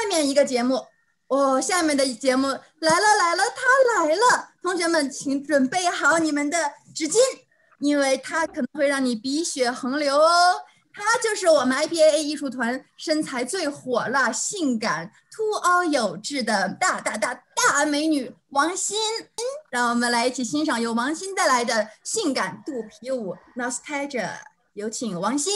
下面一个节目，哦，下面的节目来了来了，它来了，同学们请准备好你们的纸巾，因为它可能会让你鼻血横流哦。他就是我们 I P A A 艺术团身材最火辣、性感、凸凹有致的大大大大美女王欣。让我们来一起欣赏由王欣带来的性感肚皮舞《Nostalgia》，有请王欣。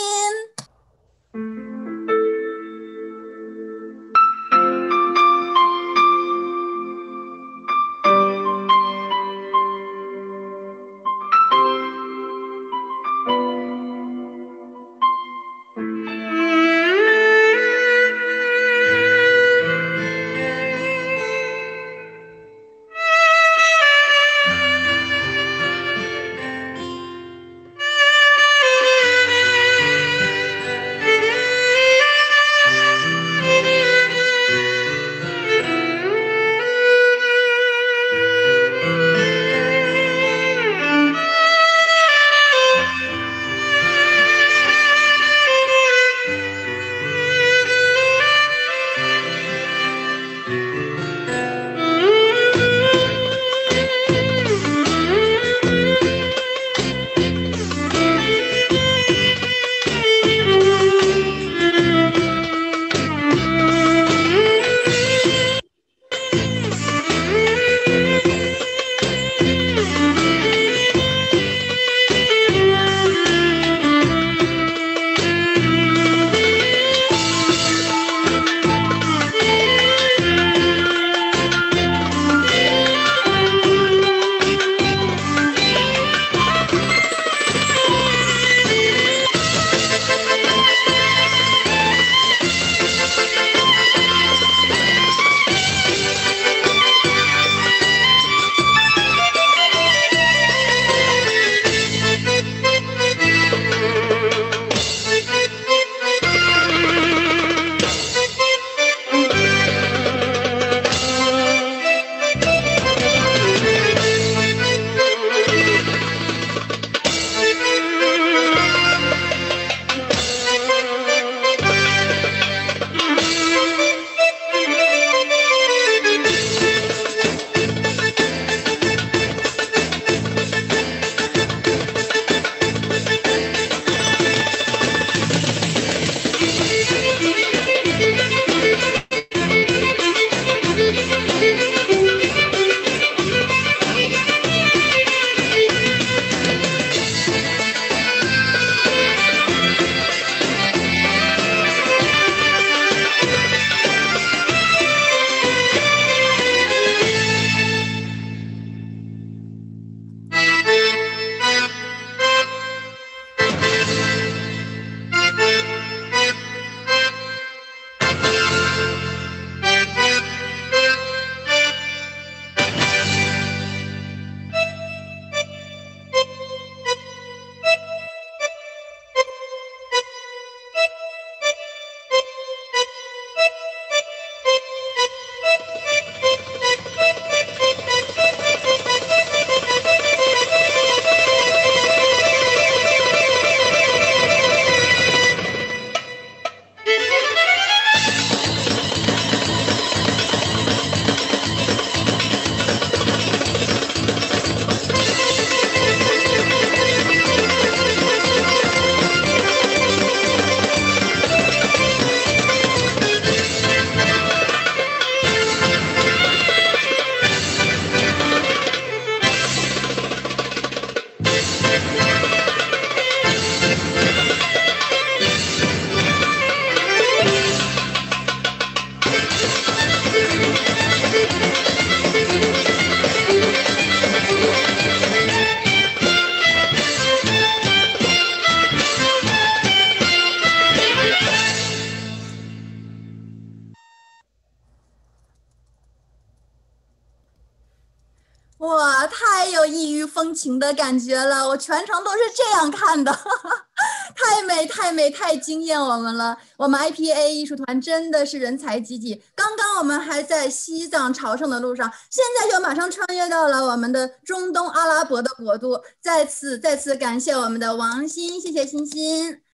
哇，太有异域风情的感觉了！我全程都是这样看的，太美太美太惊艳我们了！我们 IPA 艺术团真的是人才济济。刚刚我们还在西藏朝圣的路上，现在就马上穿越到了我们的中东阿拉伯的国度。再次再次感谢我们的王鑫，谢谢欣欣。